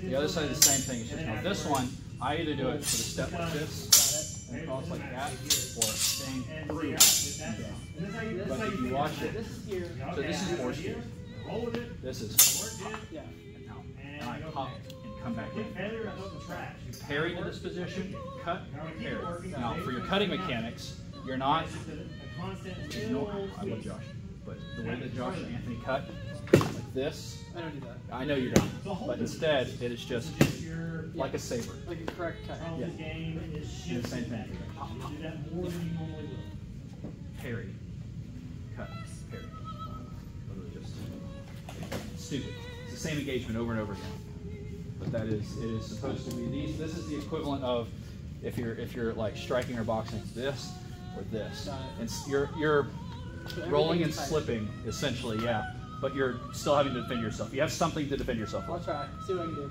The other side is the same thing. It's just now this one, I either do it with a step like this and cross like that, or staying through. But if you watch it, This is here. so this is four steers. Roll with it. This is pop Yeah. and out, and I pop and come back in. Failure is on the trash. You parry to this position, cut, parry. Now for your cutting mechanics, you're not. It's just a, a constant Ignore, I love Josh, but the way that Josh and Anthony cut, like this, I don't do that. I know you don't, but instead it is just Just your like a saber. Like a correct cut. Yeah. the game is Do the same shifting. thing. You do that more than you normally would. Parry, cut, parry. Literally just stupid. It's the same engagement over and over again. But that is, it is supposed to be these. This is the equivalent of if you're if you're like striking or boxing, it's this or this. And you're you're So rolling and tight. slipping essentially, yeah. But you're still having to defend yourself. You have something to defend yourself I'll try. See what I can do.